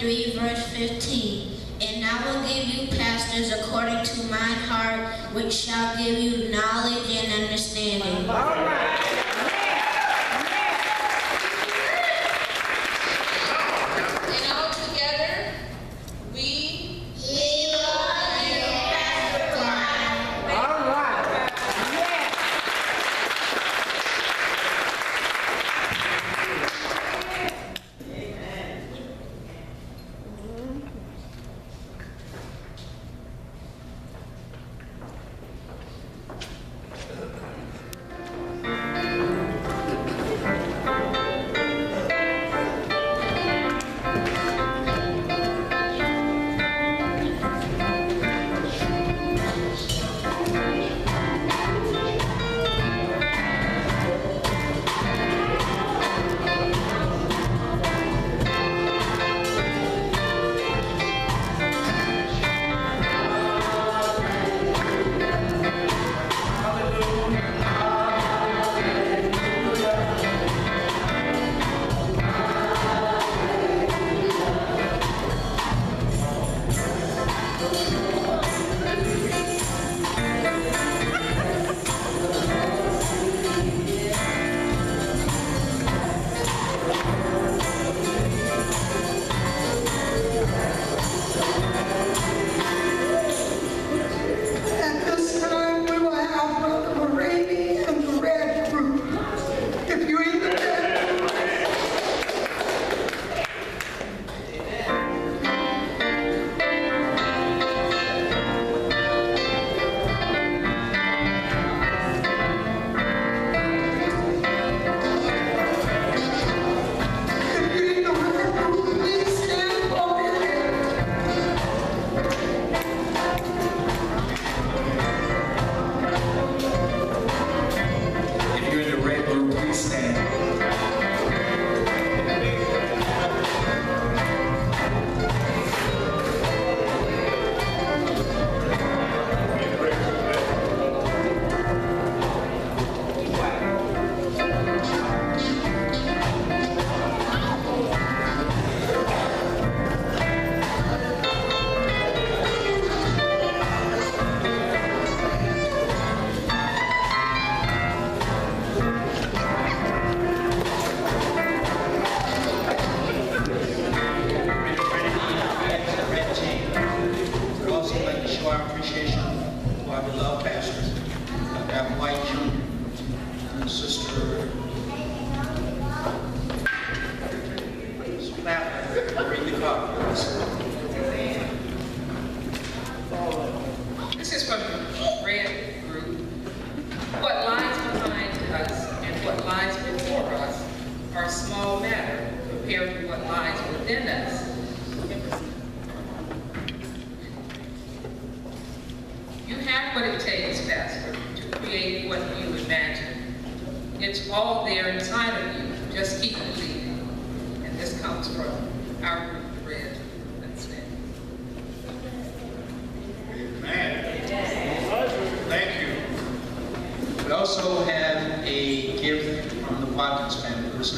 3, verse 15. And I will give you pastors according to my heart, which shall give you knowledge and understanding. All right.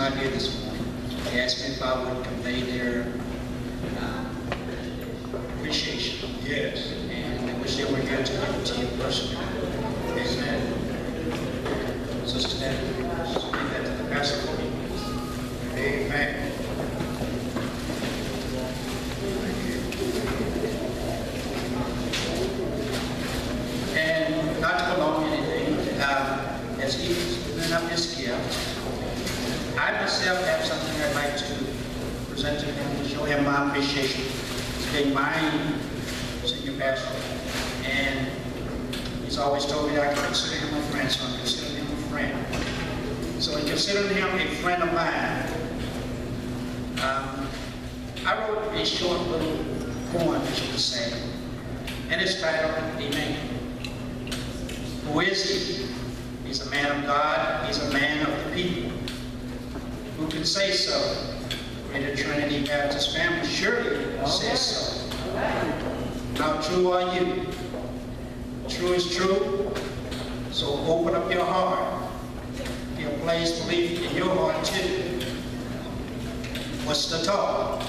Not here this morning. They asked me if I would convey their uh, appreciation, Yes. and I wish they were here to give it to you personally. Amen. Sister Natalie, give that to the pastor for me. Amen. And not to prolong anything, um, as he's been up his gift, I myself have something I'd like to present to him, to show him my appreciation. He's been my senior pastor, and he's always told me I can consider him a friend, so I'm considering him a friend. So in considering him a friend of mine, um, I wrote a short little poem, as you could say, and it's titled Amen. Who is he? He's a man of God. He's a man of the people. Who can say so? Greater Trinity Baptist family surely says so. How true are you? True is true. So open up your heart. He'll place belief in your heart too. What's the talk?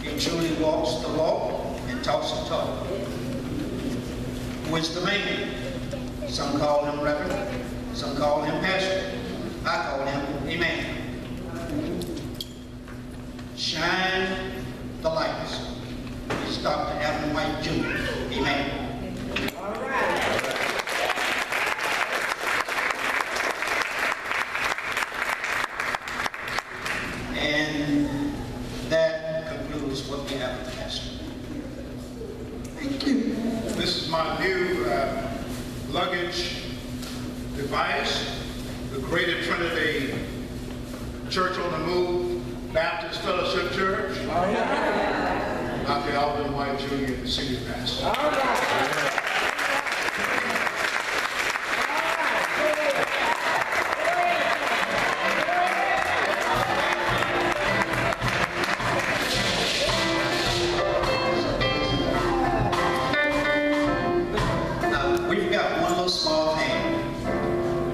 He truly walks the walk and talks the talk. Who is the man? Some call him Reverend, some call him Pastor. I call him a man. Shine the lights. He's Dr. Alvin White Jr. Amen. All right. And that concludes what we have for Pastor. Thank you. This is my new uh, luggage device, the Greater Trinity Church on the Move Baptist Fellowship Church. Oh, All right. Dr. Alvin White Jr., the senior pastor. All right. Now, we've got one little small hand,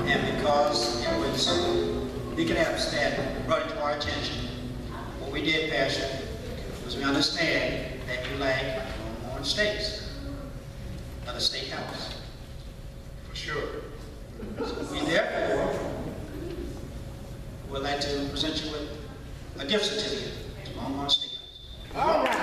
and because it was Deacon Epps that brought it to our attention, what we did, Pastor, was we understand that you lack on states, another state house. For sure. We therefore would like to present you with a gift certificate to Longhorn State House. All right.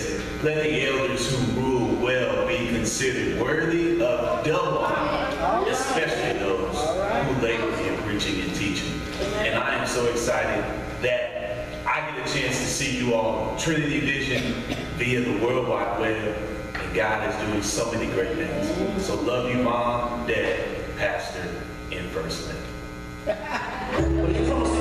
says, let the elders who rule well be considered worthy of double honor, especially those who labor in preaching and teaching. And I am so excited that I get a chance to see you all, Trinity Vision, via the World Wide Web. And God is doing so many great things. So love you, Mom, Dad, Pastor, and First Lady.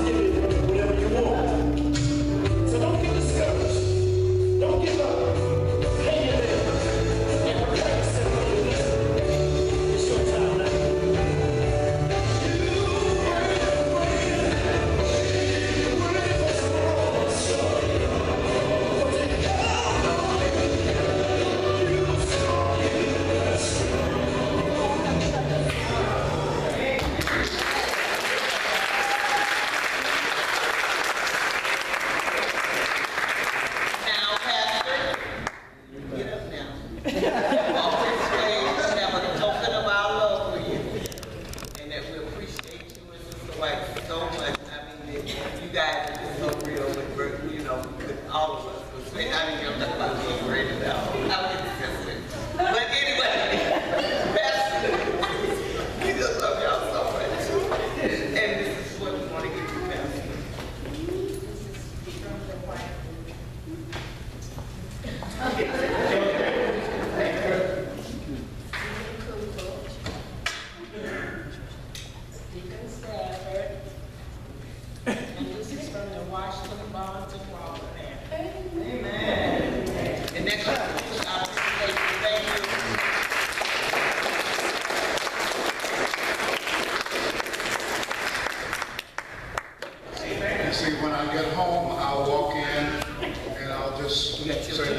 I get home, I'll walk in and I'll just say